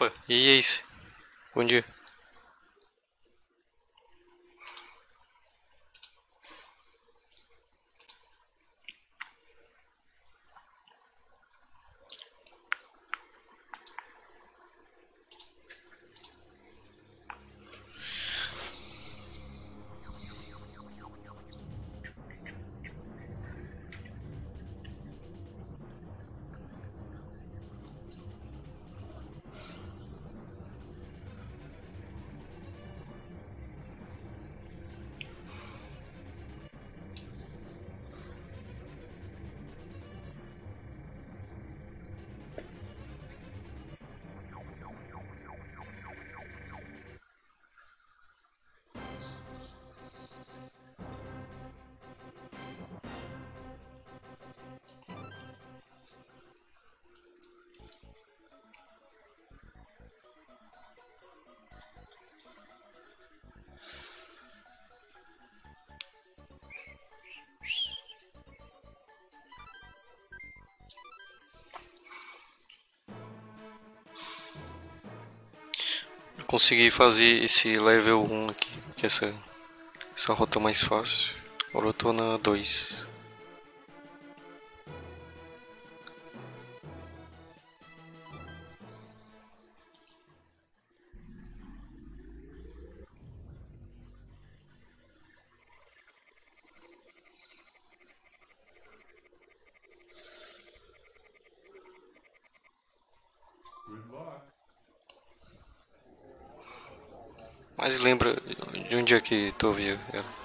Opa, e é isso? Bom dia. Consegui fazer esse level 1 aqui, que é essa, essa rota mais fácil. Agora eu tô na 2. Yeah.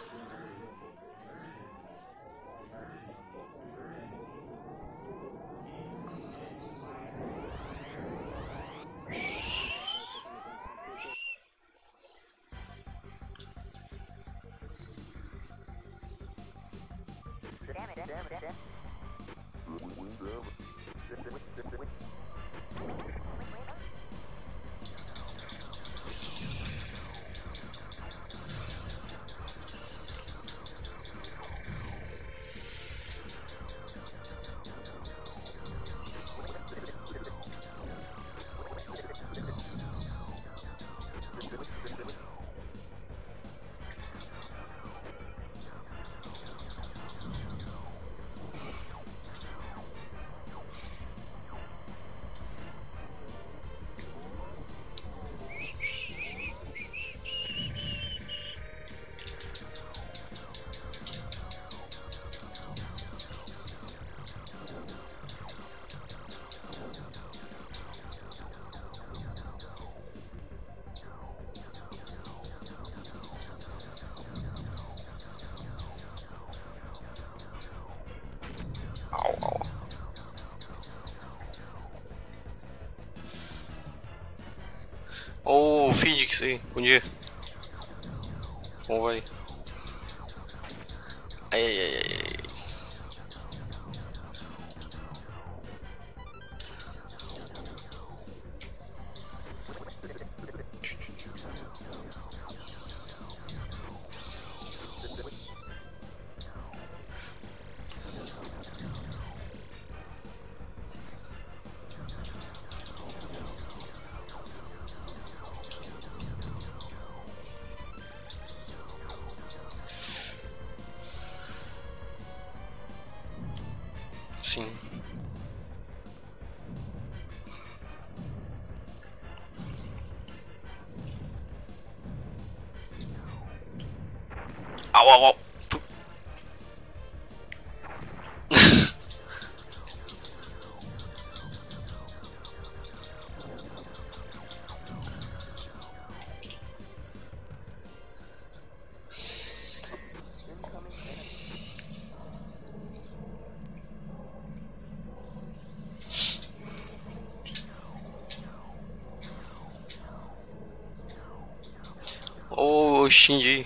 Shinji,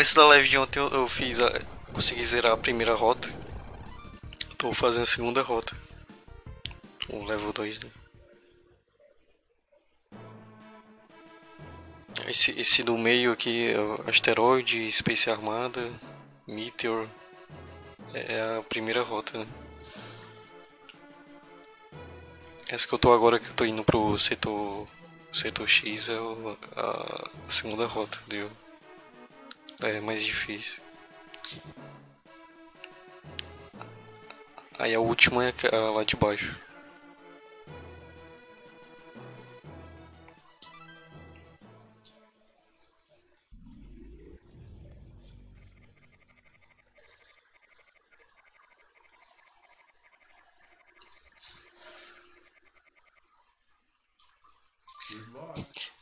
começo da live de ontem eu, fiz a. Consegui zerar a primeira rota. Tô fazendo a segunda rota. O level 2, né? Esse, esse do meio aqui, asteroide, Space Armada, Meteor, é a primeira rota, né? Essa que eu tô agora, que eu tô indo pro setor, setor X, é a segunda rota, deu. É mais difícil. Aí a última é lá de baixo.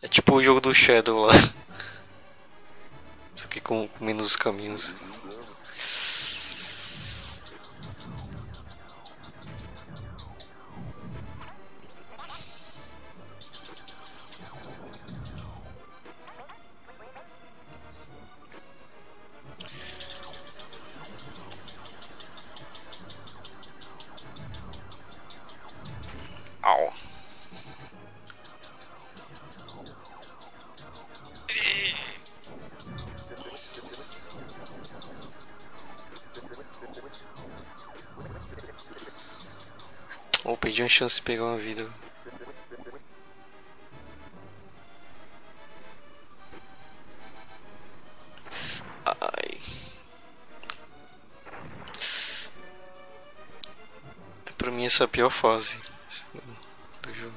É tipo o jogo do Shadow lá. Com, com menos caminhos. Chance de pegar uma vida. Ai. Pra mim essa é a pior fase do jogo.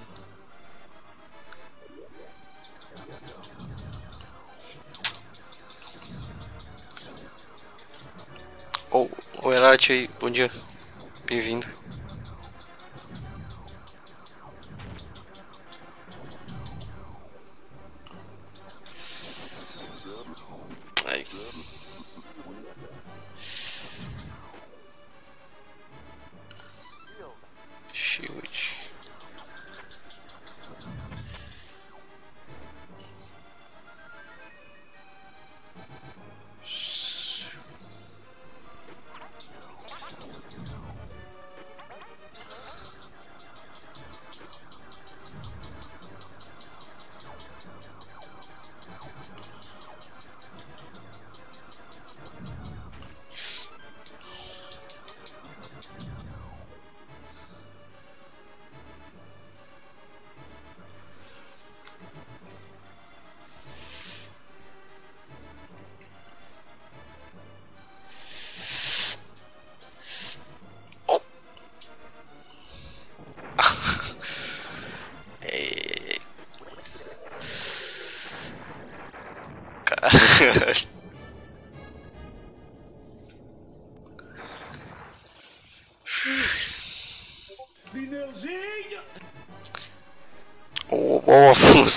O aí, bom dia. Bem-vindo.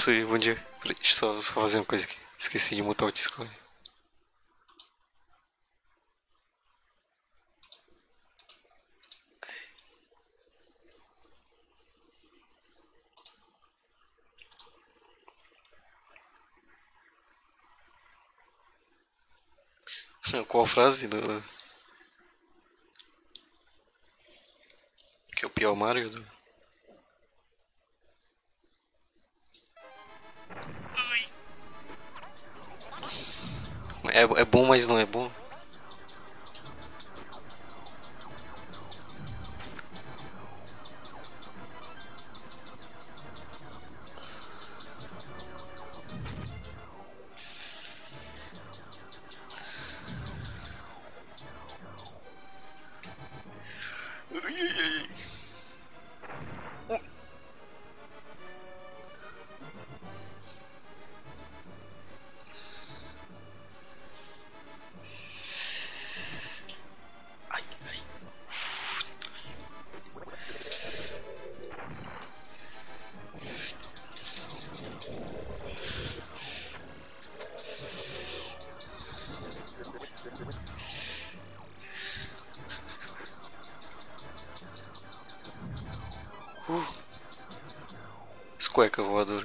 Afonso, bom dia. Deixa só, só fazer uma coisa aqui. Esqueci de mutar o Discord. Qual frase do. Que é o pior Mario do. É, é bom, mas não é bom. Сколько койка.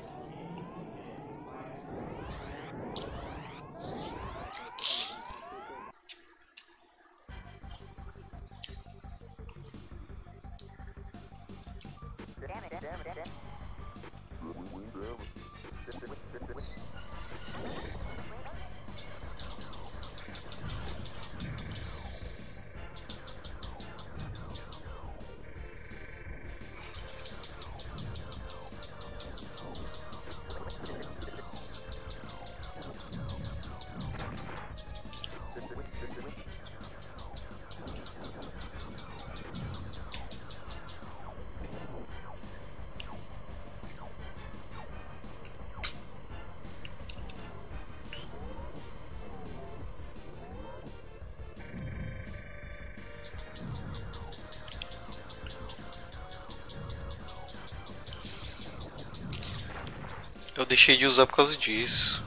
deixei de usar por causa disso.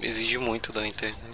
Exige muito da internet.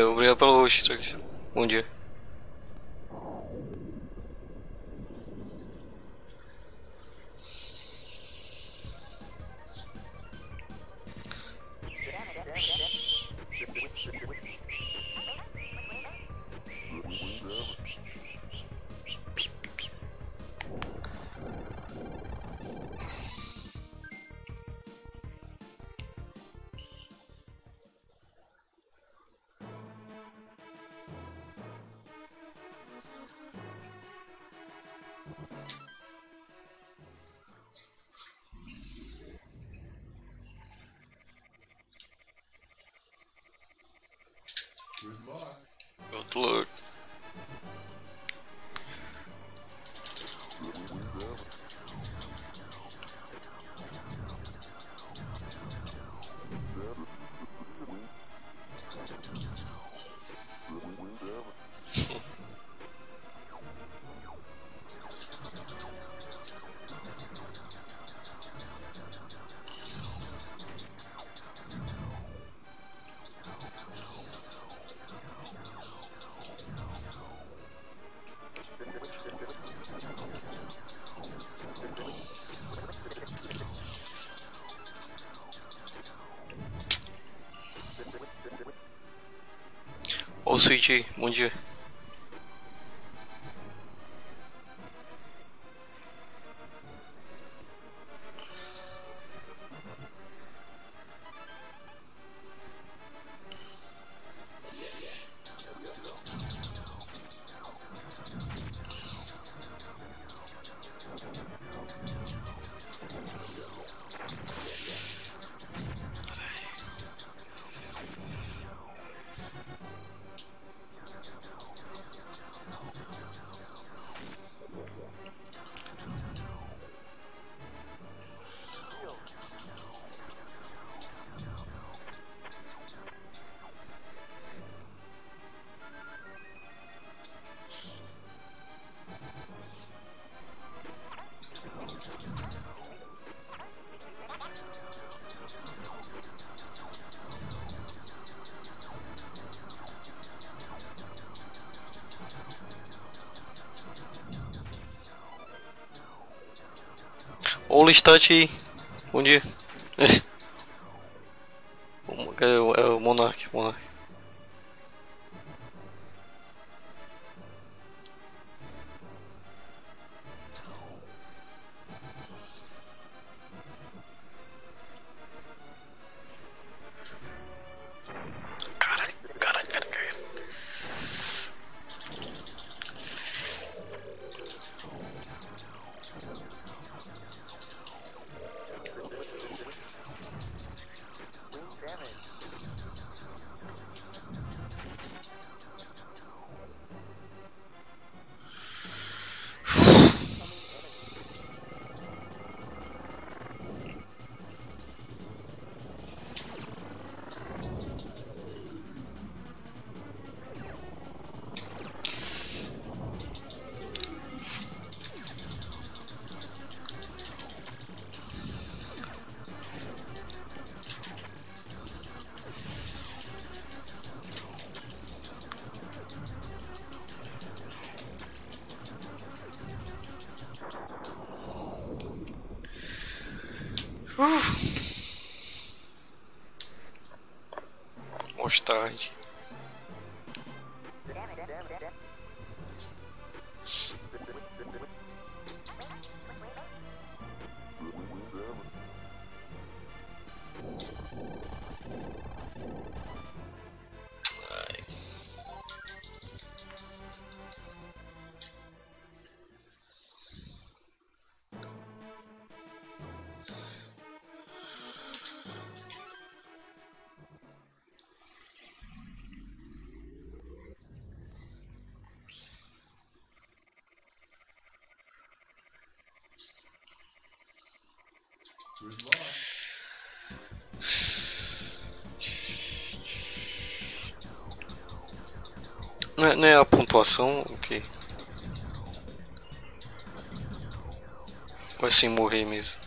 Obrigado pelo host, Bom dia. Switch, bom dia. Ô Listante, bom dia. Cadê o, é o? Monark. Não é, não é a pontuação? Ok. É sem morrer mesmo?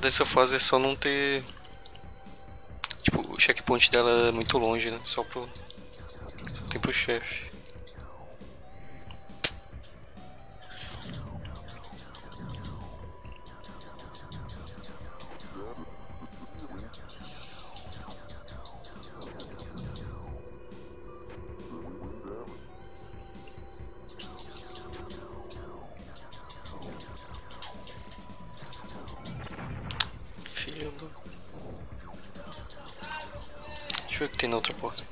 Dessa fase é só não ter. Tipo, o checkpoint dela é muito longe, né? Só pro. Só tem pro chefe. Que tem na outra porta.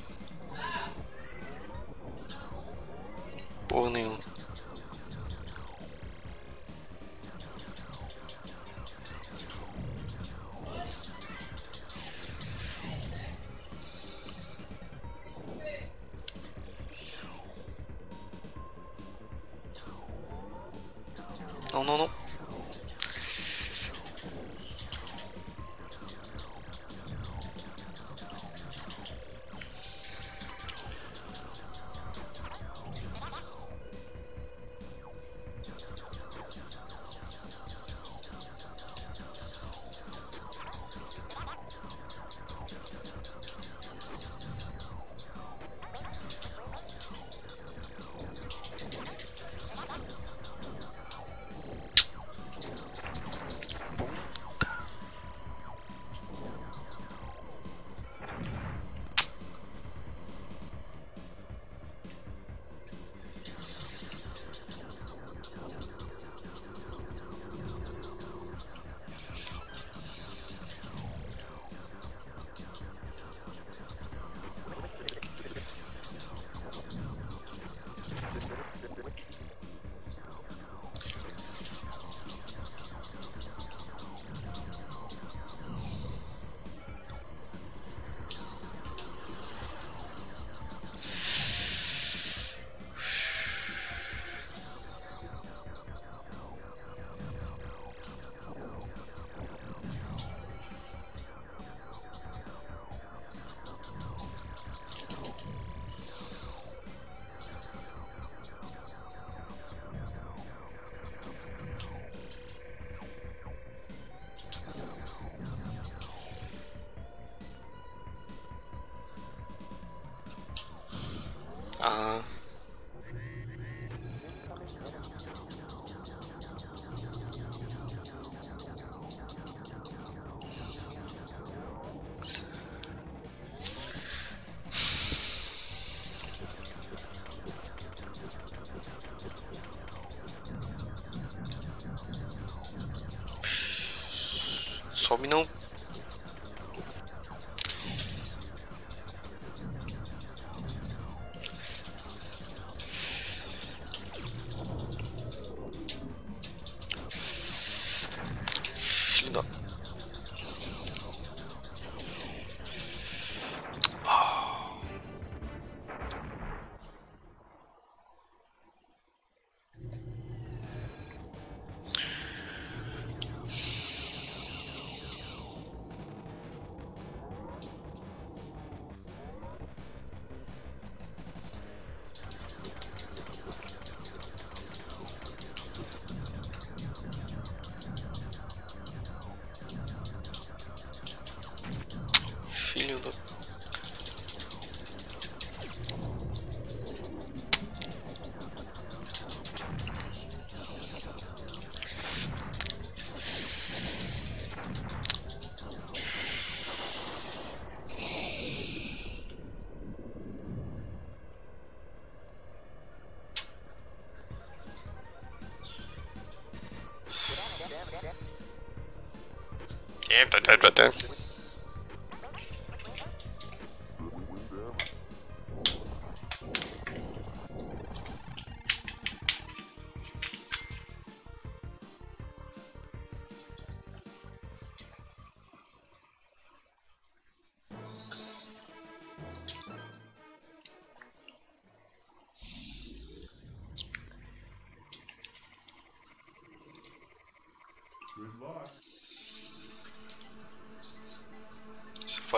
Good luck.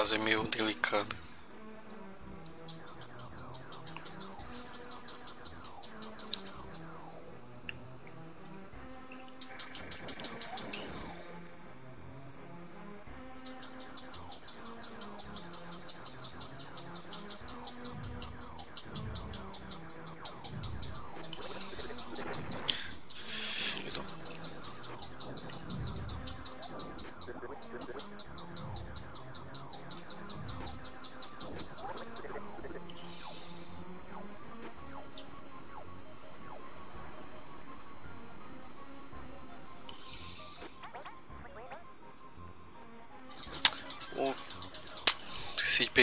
É meio delicada.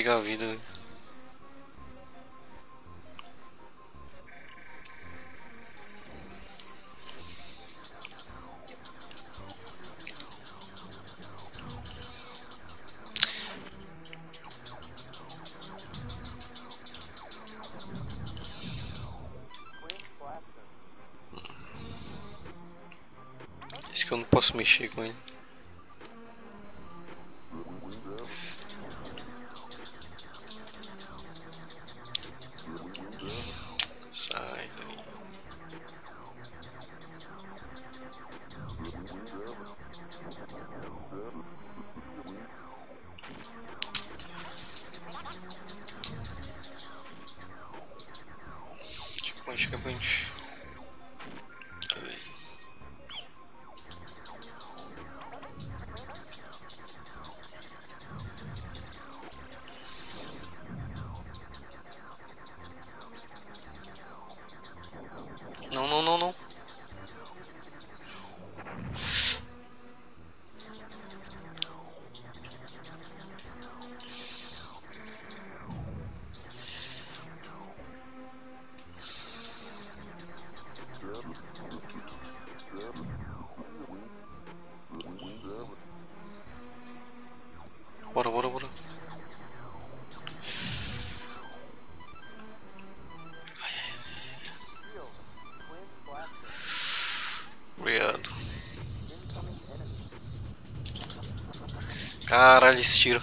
Pegar a vida. Esse que eu não posso mexer com ele. Caralho, esse tiro.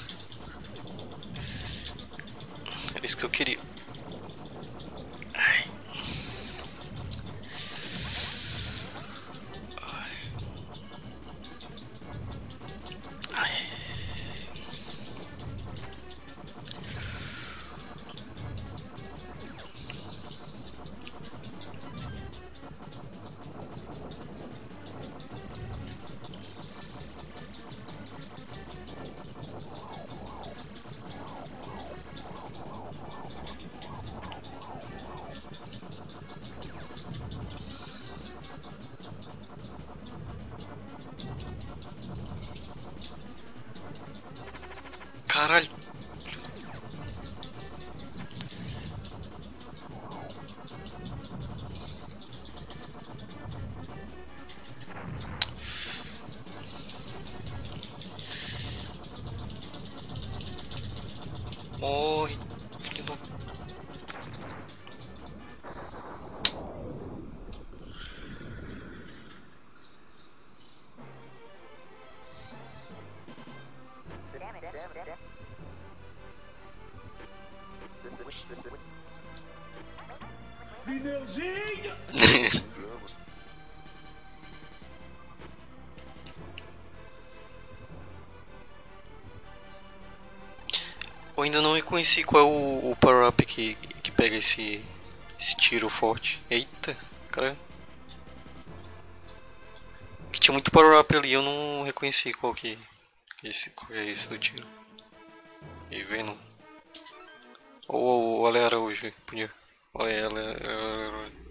Eu ainda não reconheci qual é o, o power-up que, que pega esse, esse tiro forte. Eita, cara. Que tinha muito power-up ali, eu não reconheci qual que, esse, qual que é esse do tiro. E vendo. Ou o Ale Araújo, podia. Olha Ale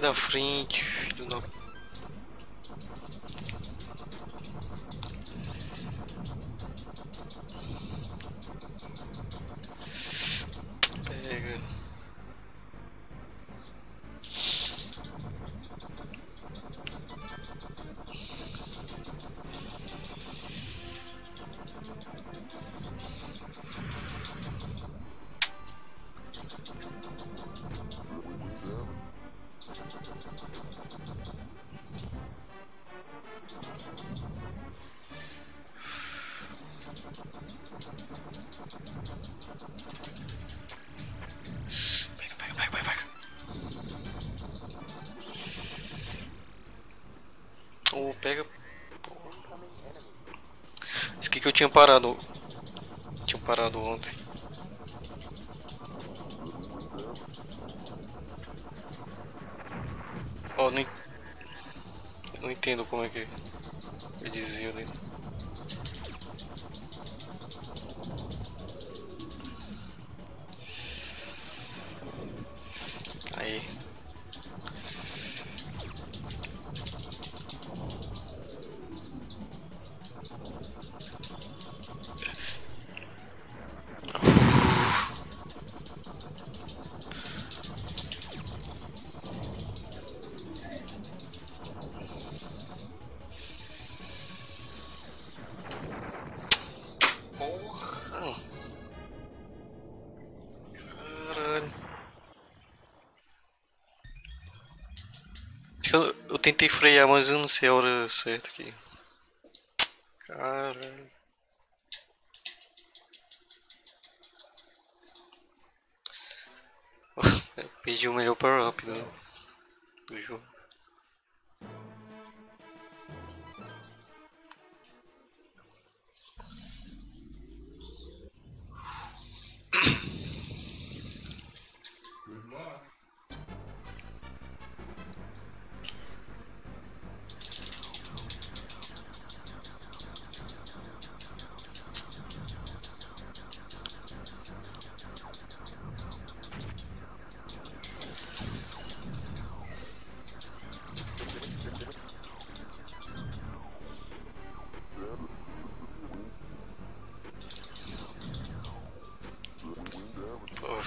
Da frente, tinha parado. Tinha parado ontem. Oh, não, en- não entendo como é que tentei frear, mas eu não sei a hora certa aqui.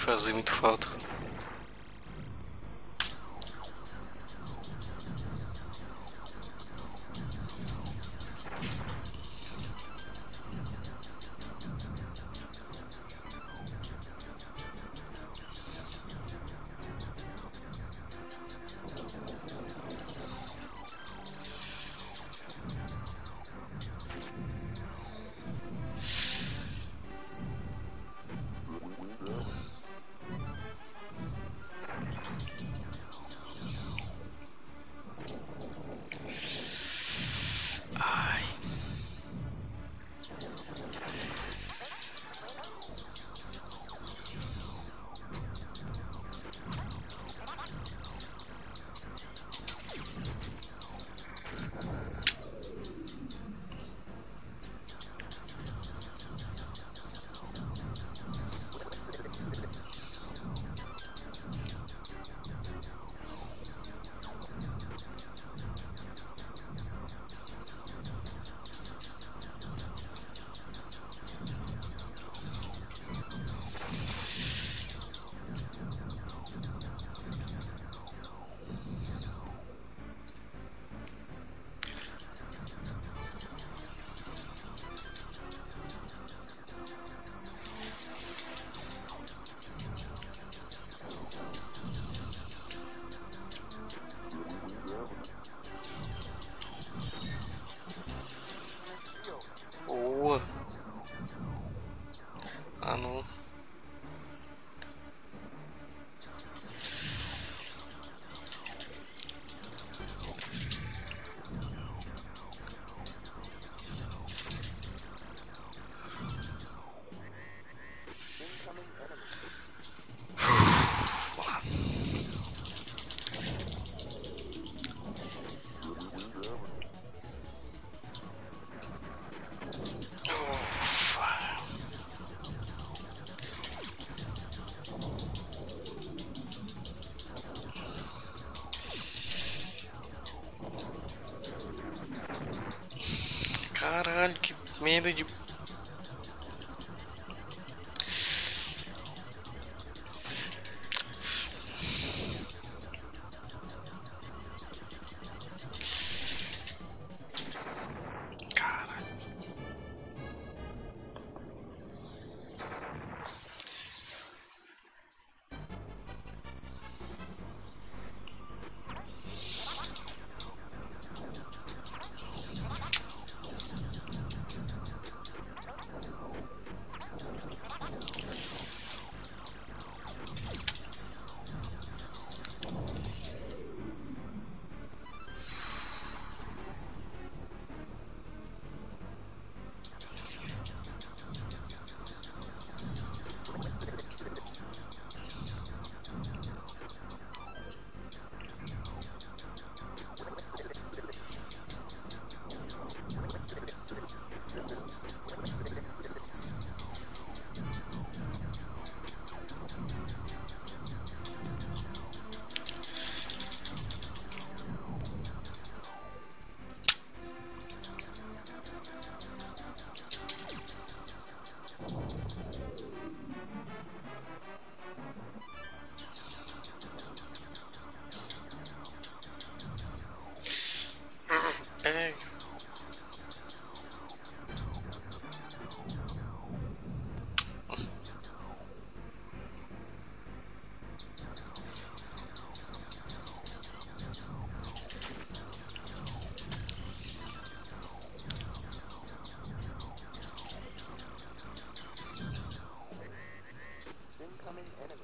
Pô, vai incoming enemy.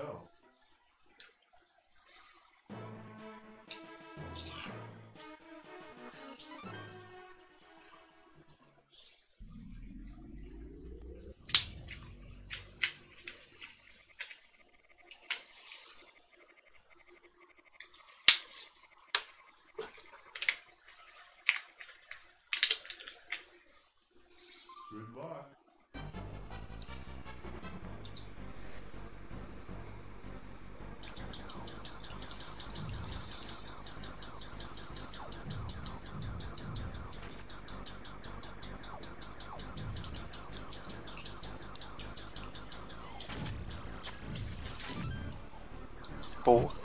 Go. Good luck.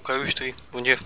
Caio, estou aí. Bom dia.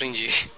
Aprendi.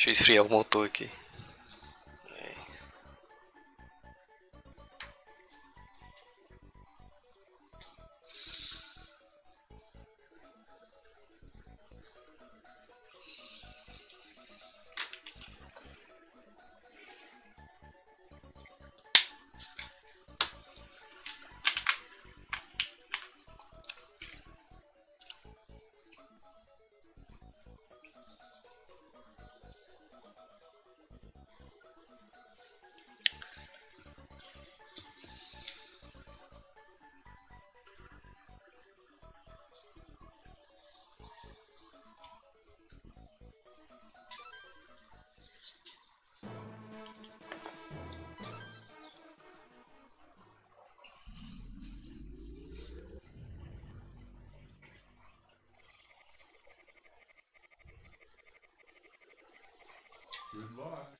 Deixa eu esfriar o motor aqui. Good luck.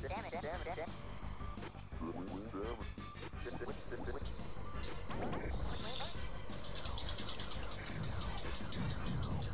Damn it, damn it, damn it. Damn it. Damn it. Damn it. Damn it. Don't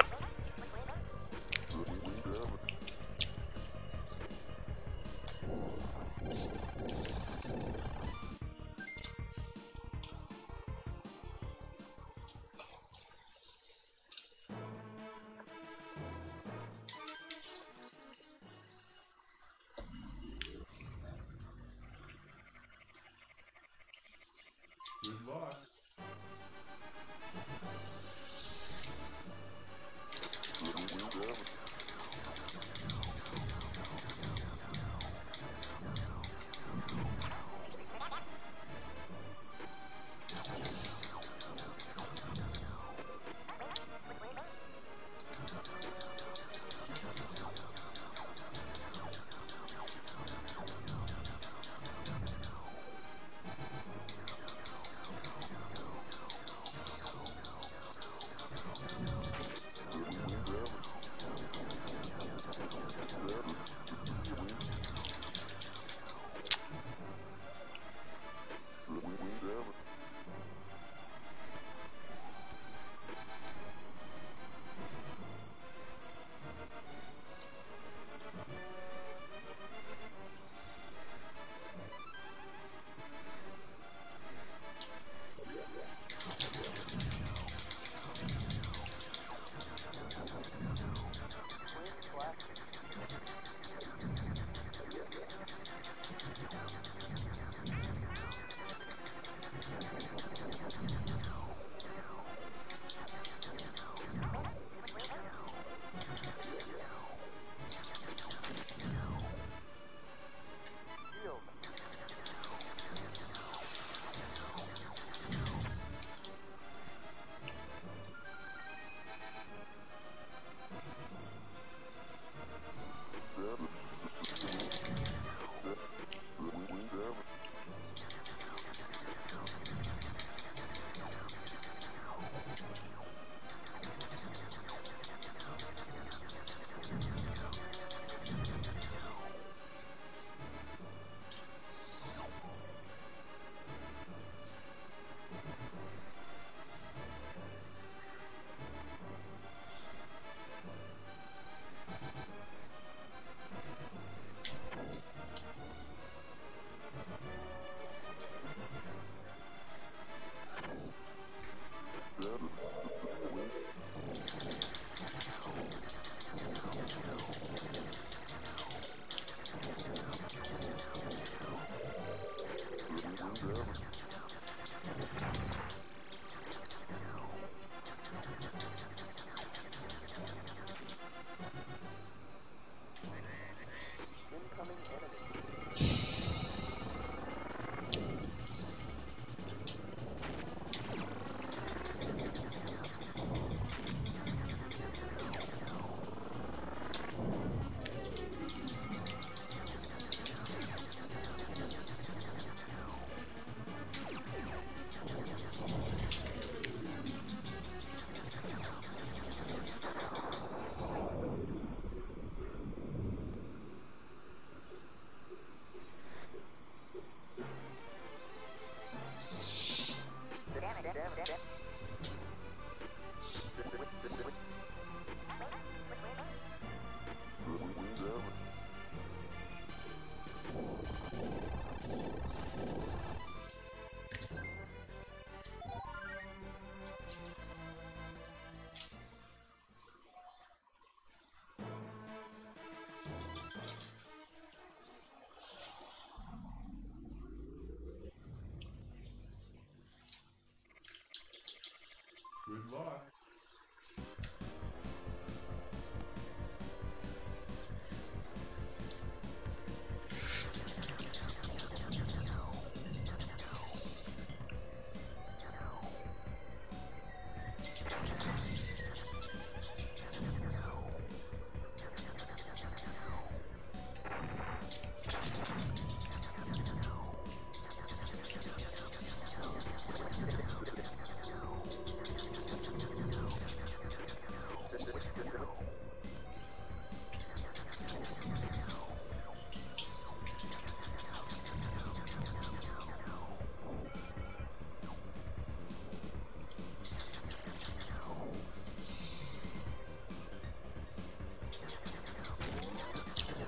Good luck.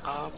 Um,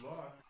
Good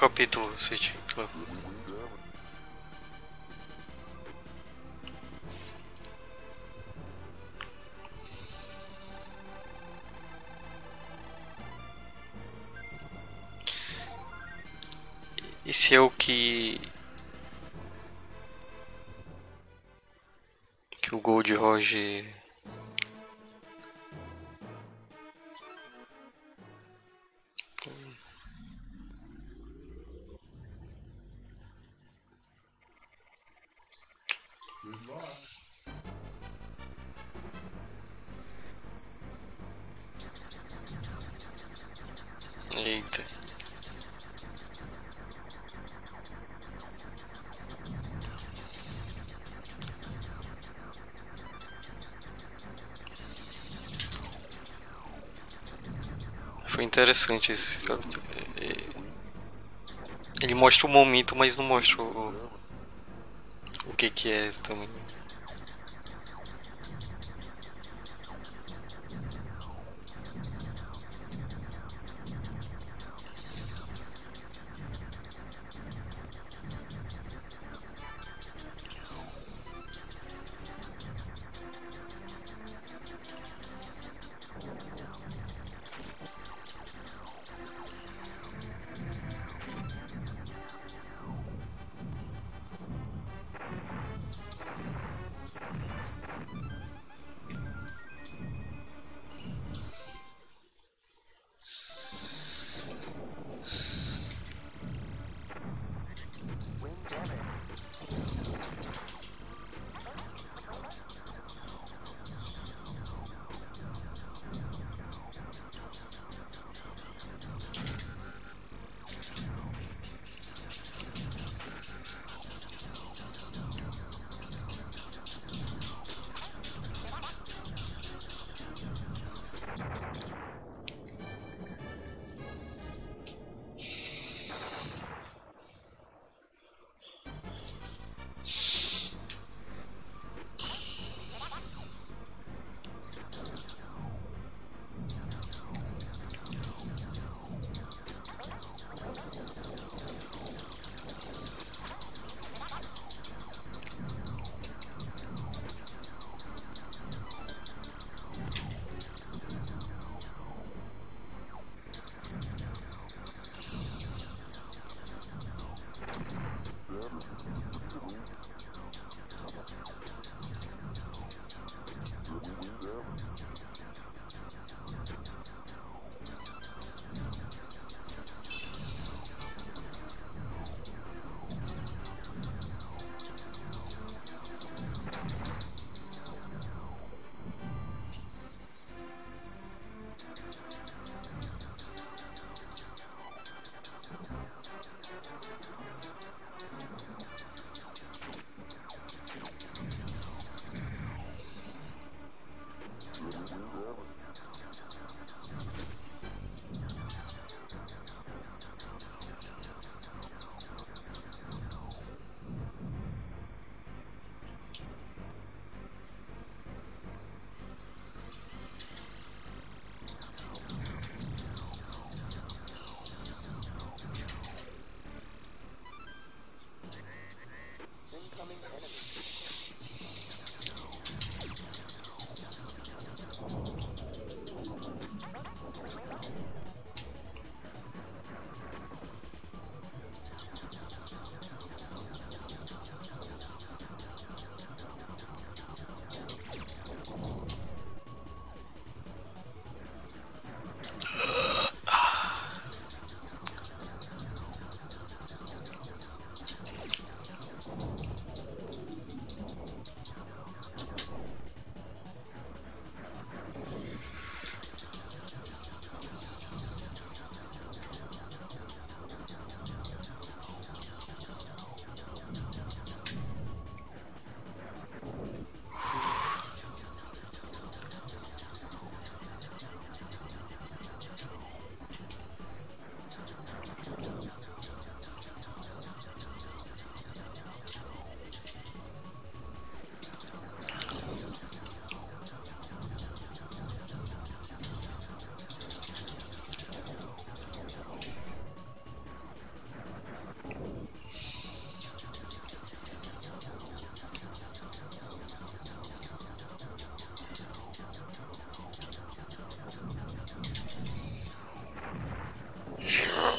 capítulo? Esse interessante esse capítulo. Ele mostra o momento, mas não mostra o, o que que é também.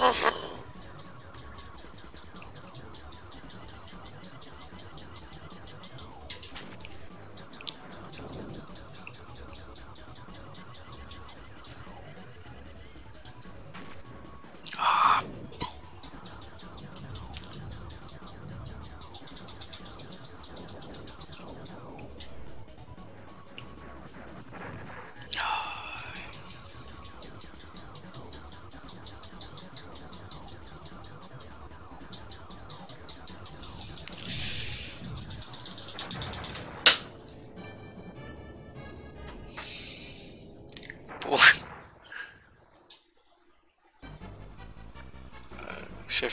ha ha ha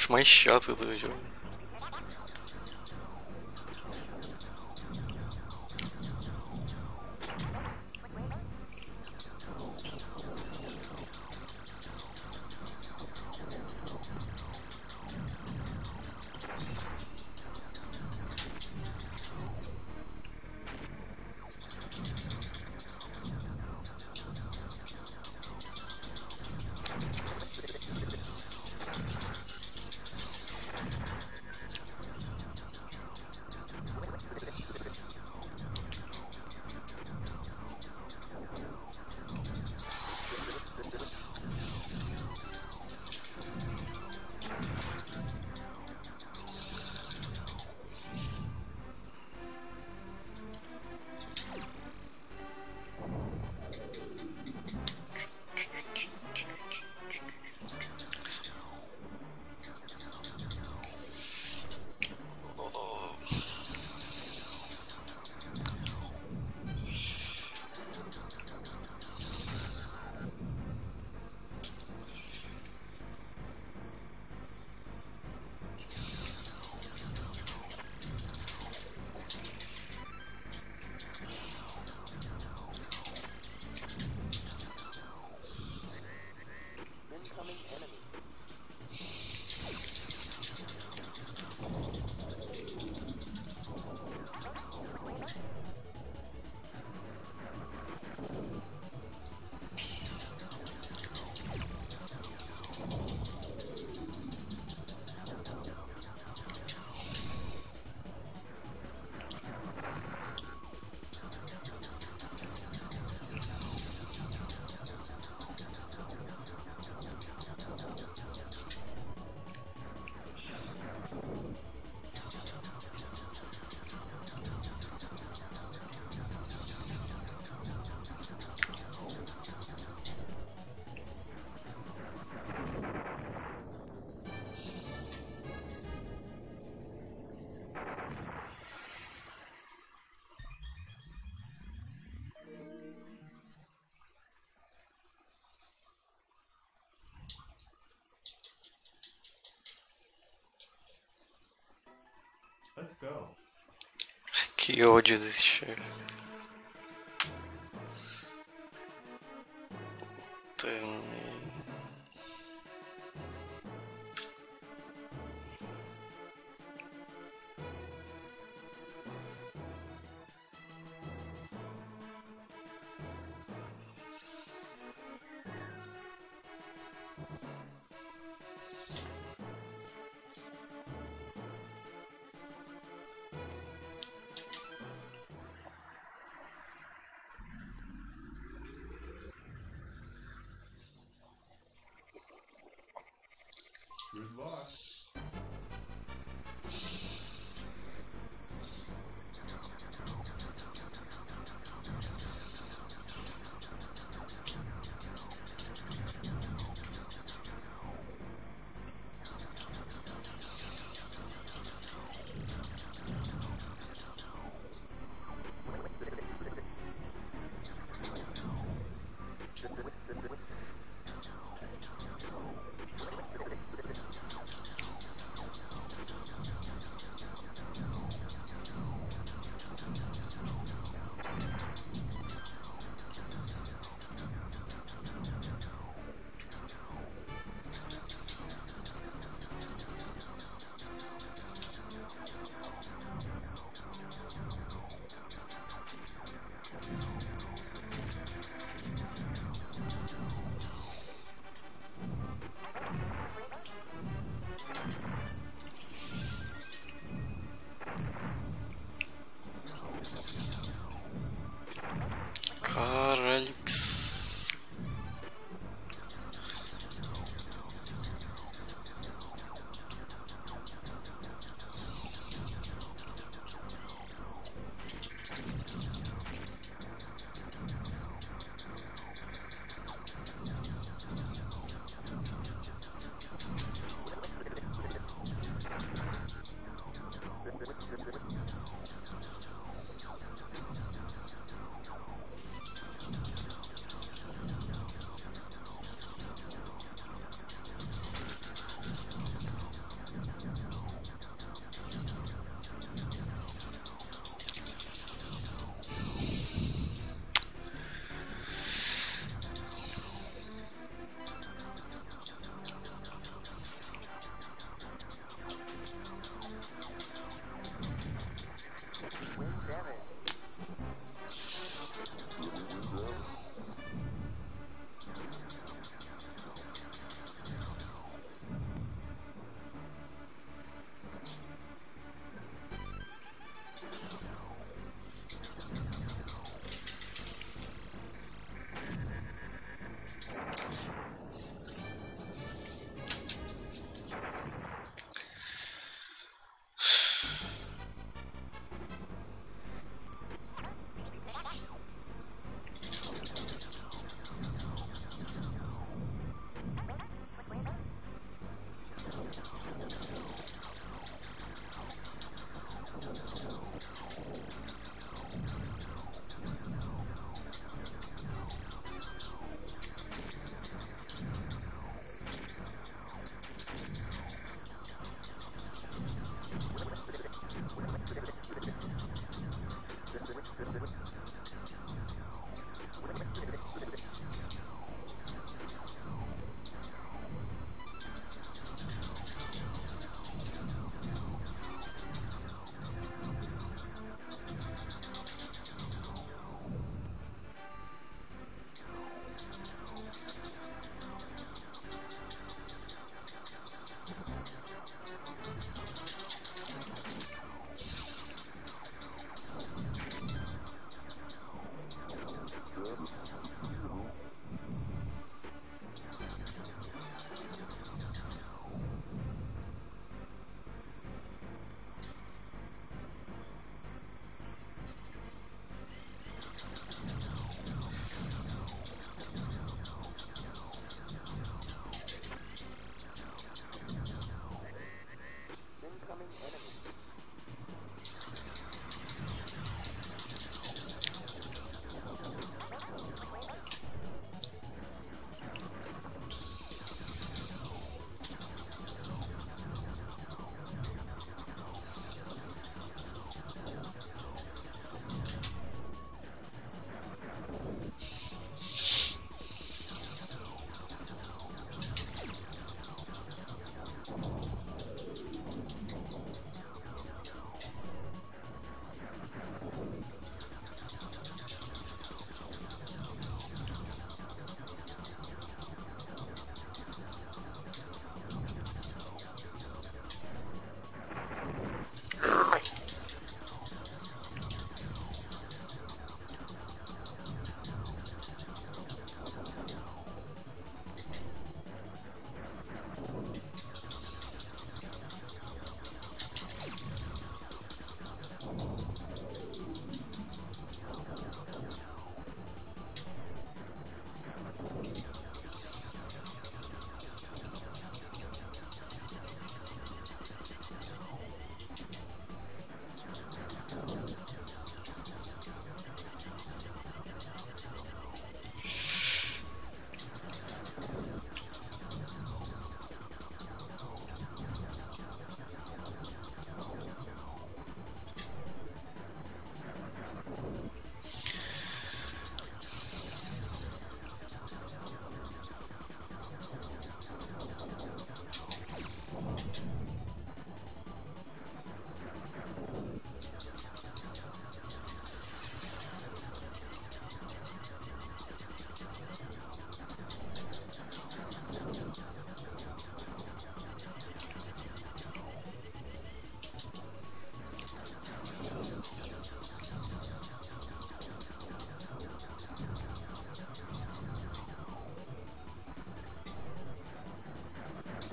mais chato do jogo. Que ódio desse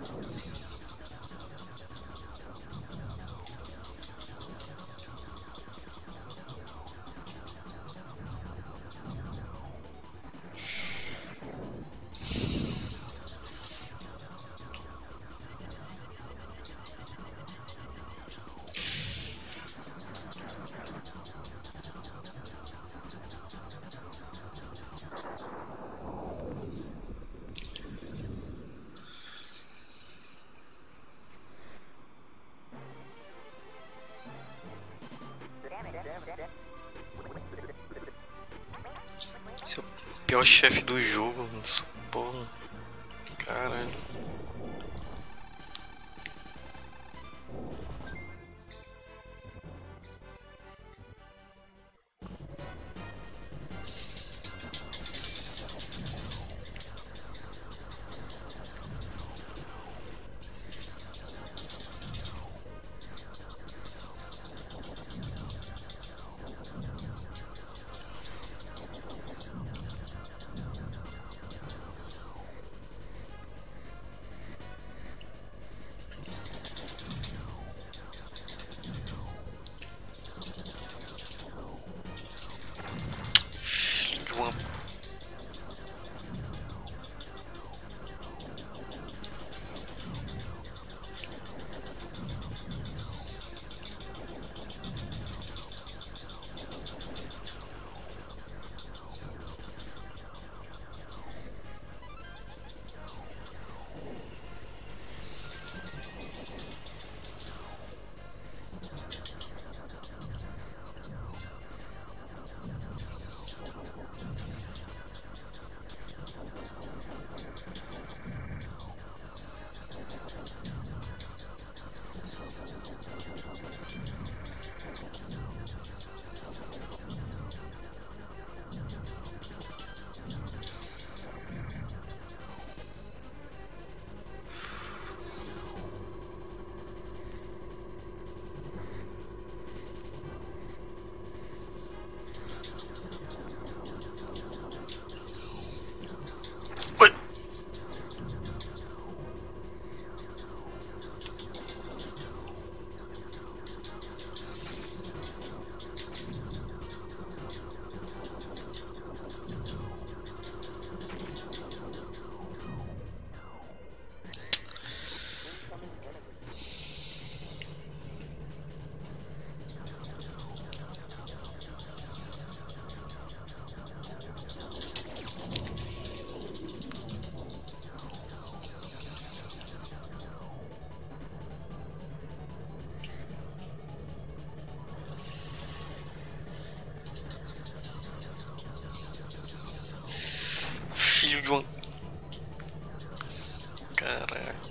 Thank you. Seu pior chefe do jogo, não suporto. Filho de uma. Caralho.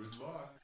Good luck.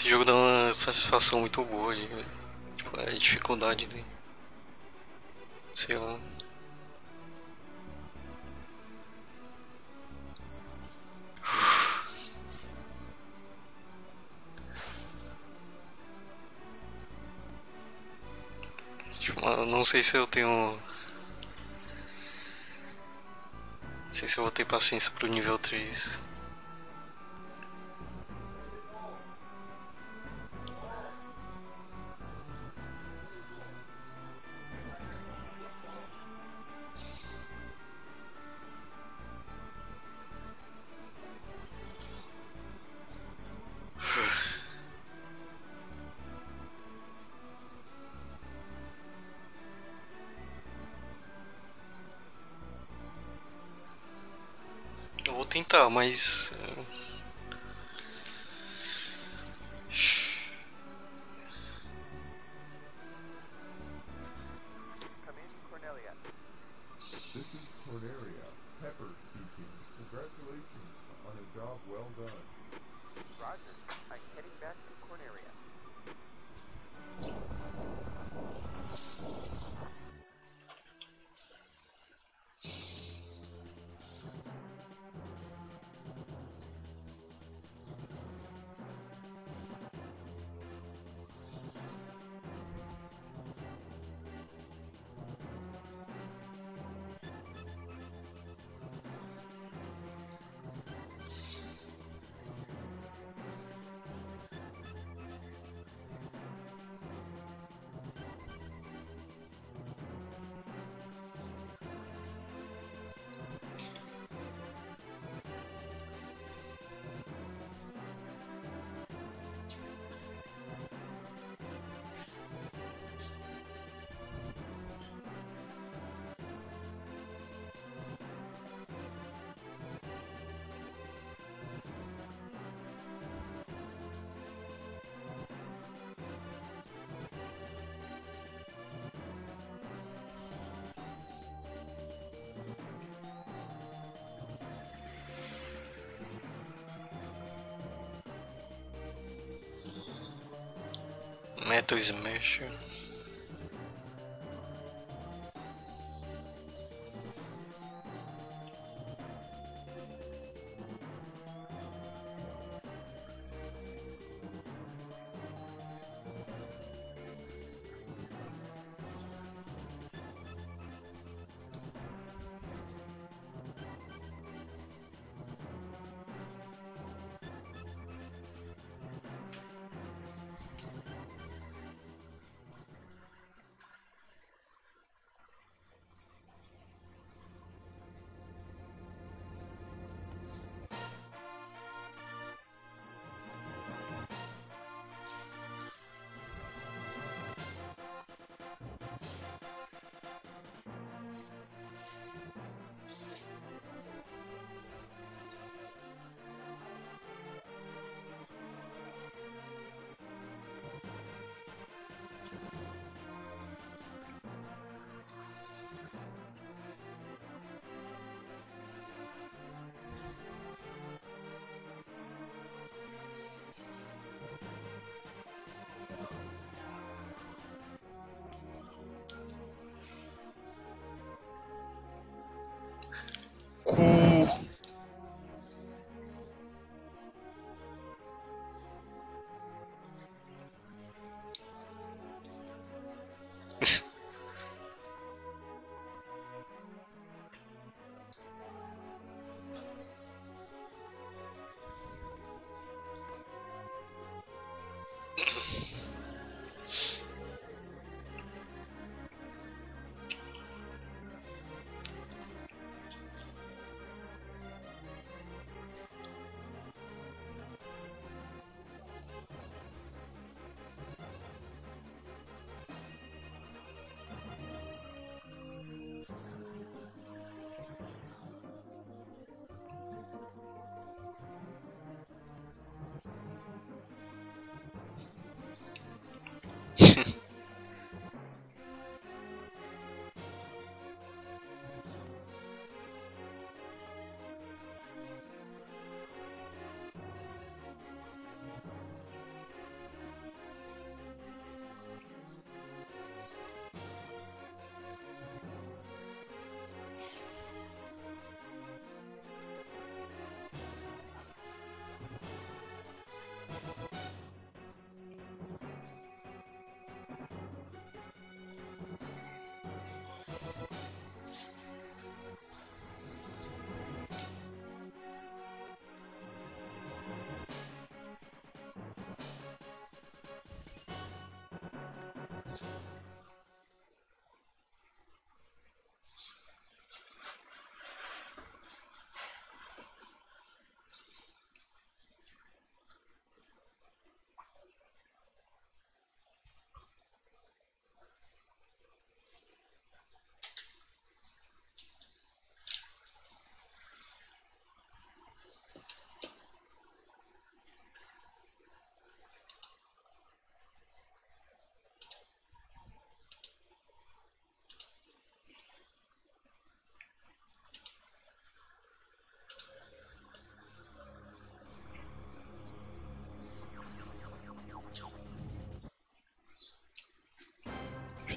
Esse, jogo dá uma satisfação muito boa de, tipo, a dificuldade de. Sei lá. Tipo, não sei se eu tenho. Não sei se eu vou ter paciência pro nível 3. Tentar, mas. Metal Smash.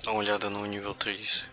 Dá uma olhada no nível 3.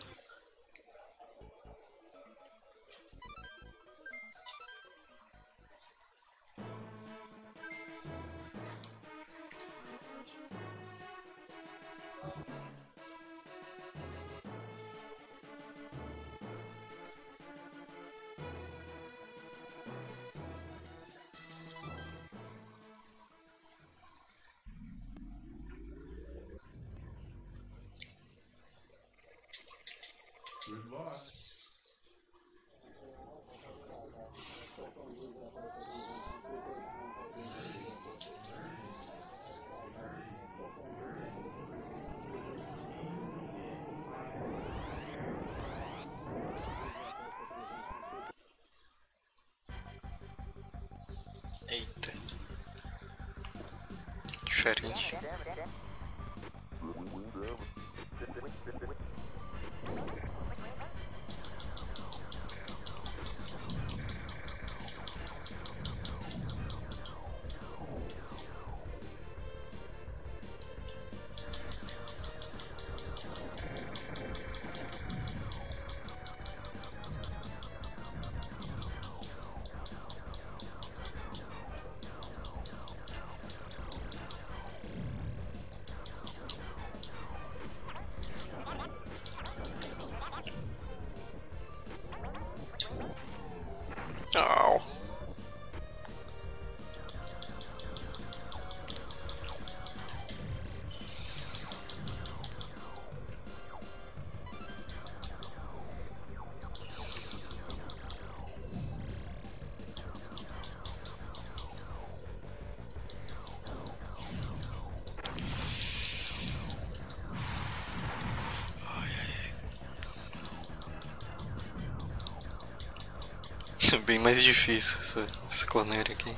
Cringe. Bem mais difícil essa, esse corner aqui.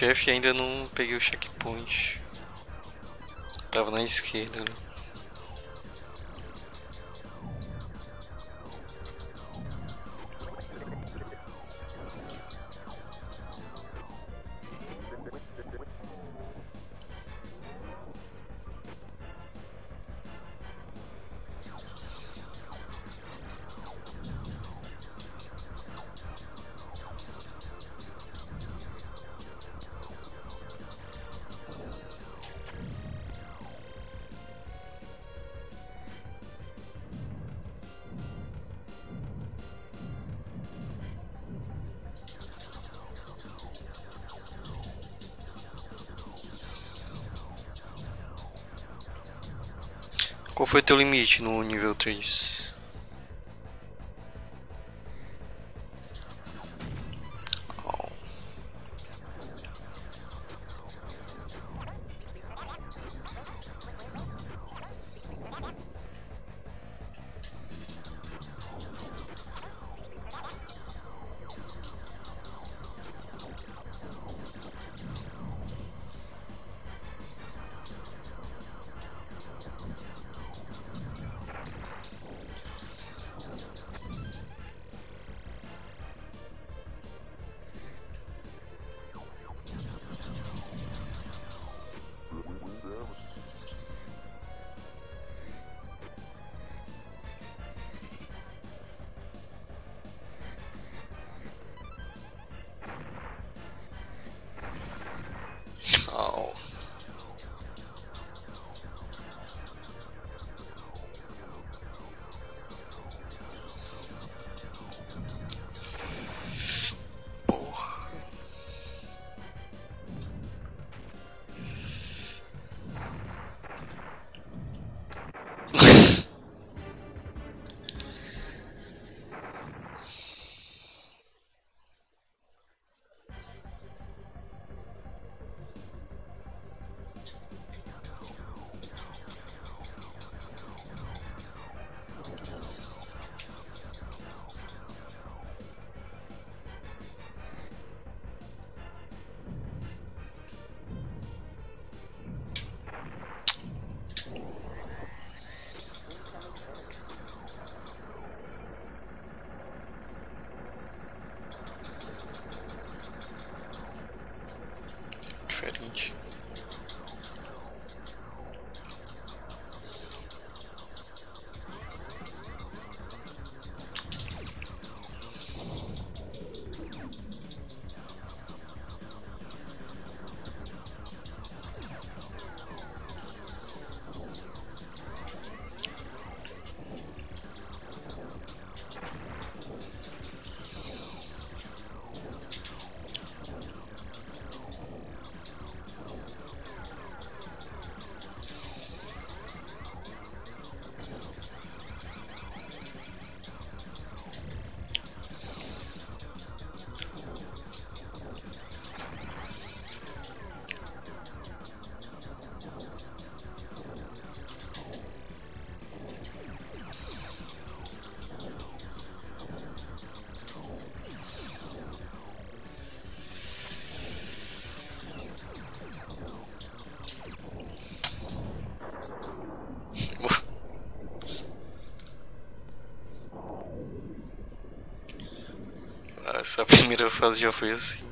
Chefe ainda não peguei o checkpoint. Tava na esquerda ali. Qual foi teu limite no nível 3? Essa primeira fase já foi assim.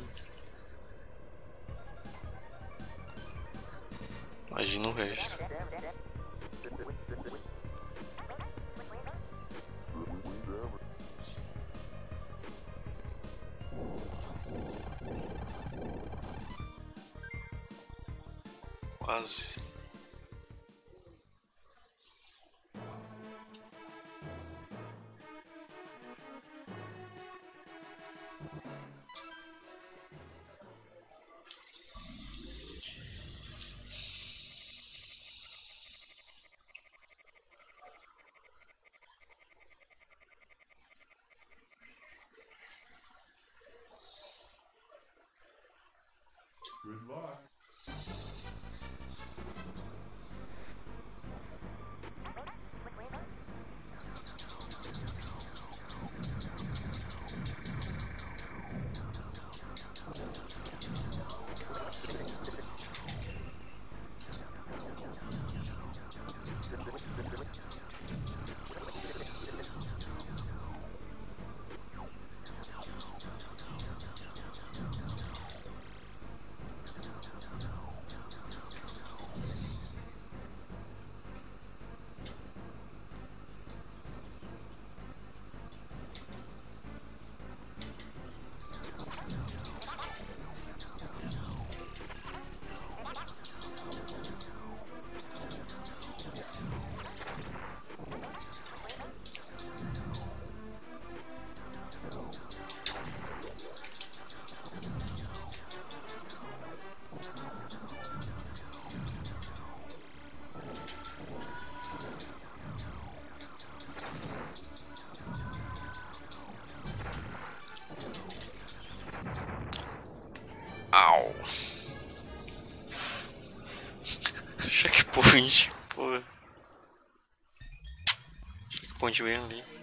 Bem ali.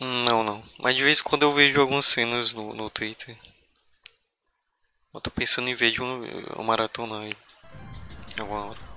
Não, não. Mas de vez em quando eu vejo algumas cenas no, no Twitter. Eu tô pensando em ver de uma, uma maratona aí. Alguma hora.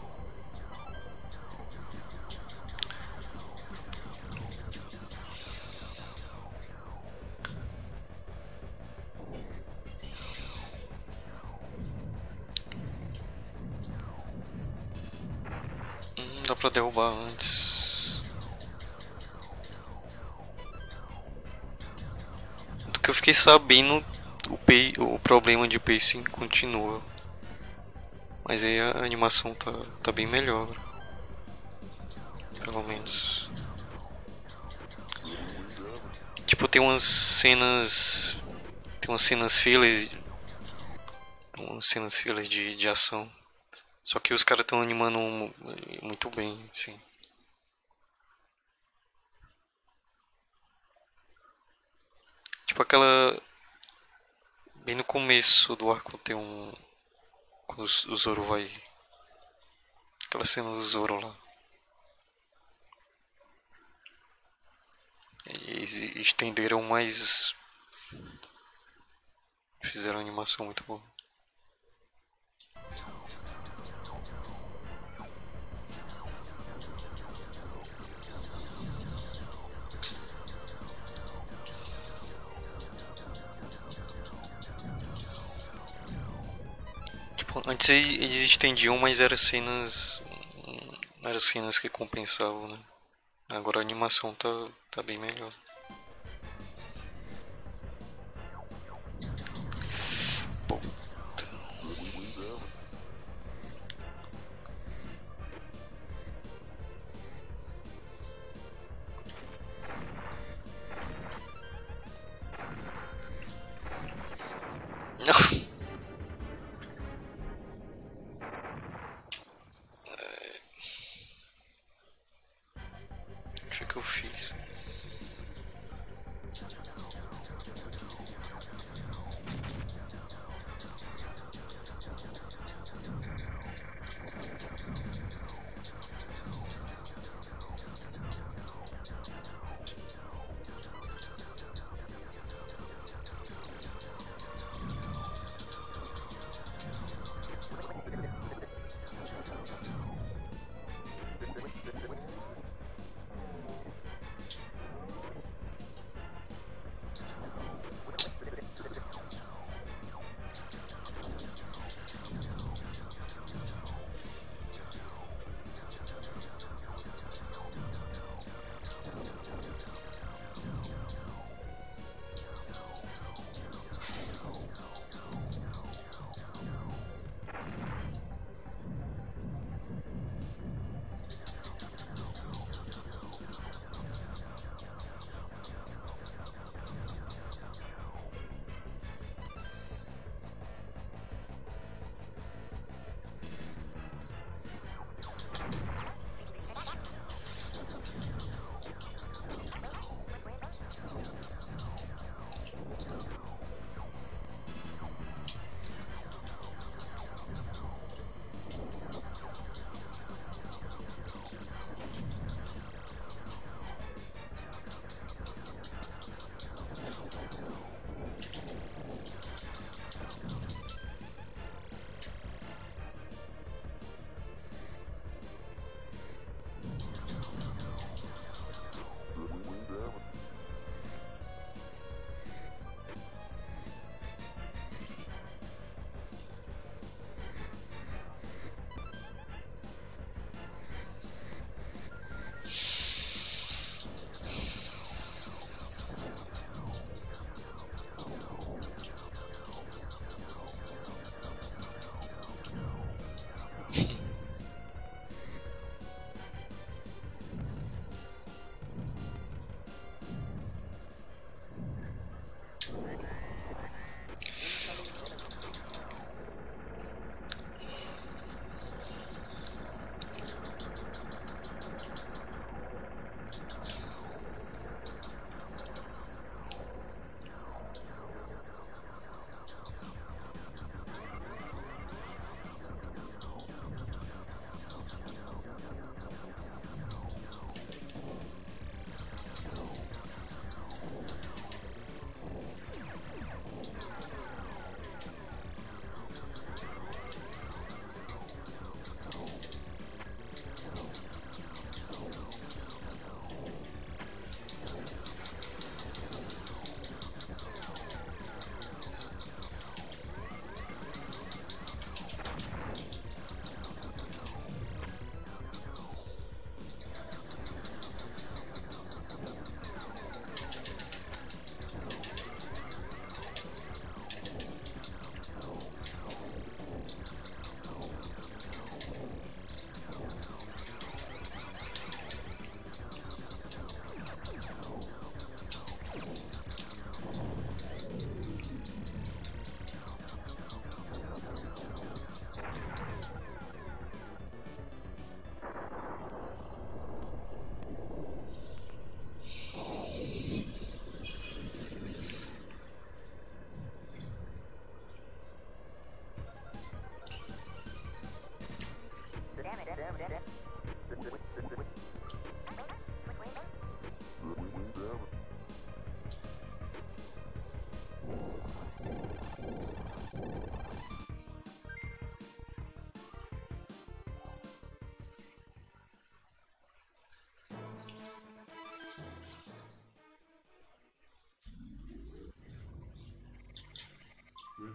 Fiquei sabendo, o, pay, o problema de pacing continua. Mas aí a animação tá, tá bem melhor. Pelo menos. Tipo, tem umas cenas. Tem umas cenas filas. Umas cenas filas de, de ação. Só que os caras estão animando mu- muito bem, assim. aquela. Bem no começo do arco tem um. Quando o Zoro vai. Aquela cena do Zoro lá. Eles estenderam mais. Fizeram animação muito boa. Antes eles estendiam, mas eram cenas. Não eram cenas que compensavam, né? Agora a animação tá, tá bem melhor.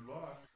Good luck.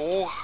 Oh.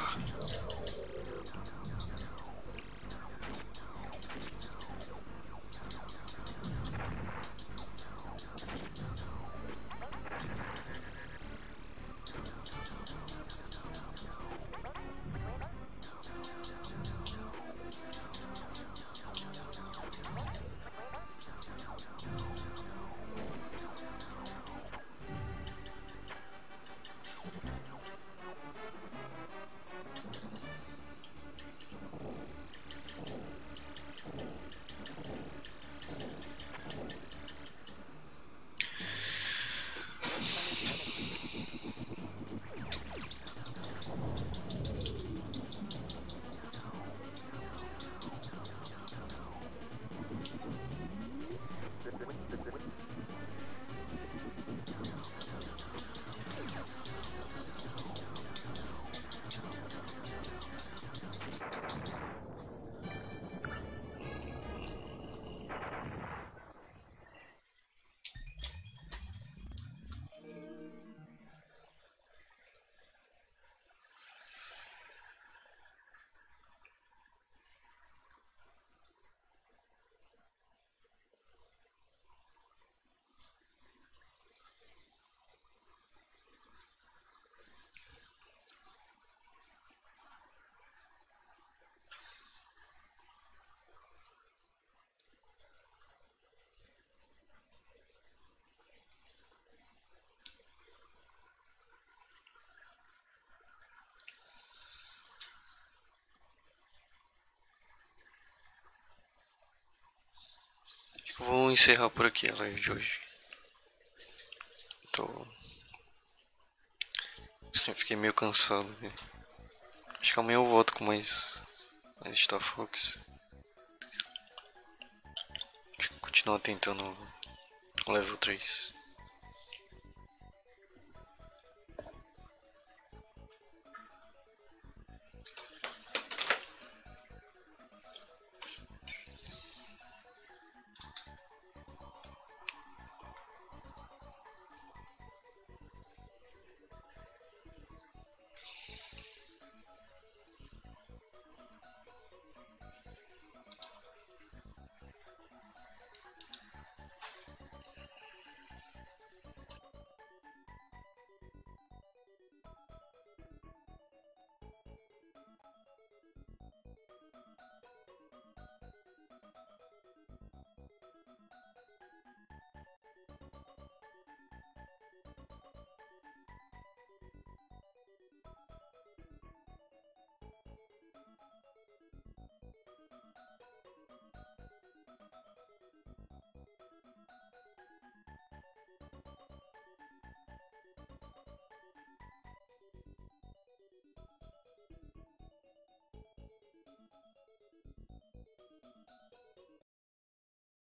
Eu vou encerrar por aqui a live de hoje. Tô. Fiquei meio cansado. Viu? Acho que amanhã eu volto com mais. mais Star Fox. Continuar tentando o level 3.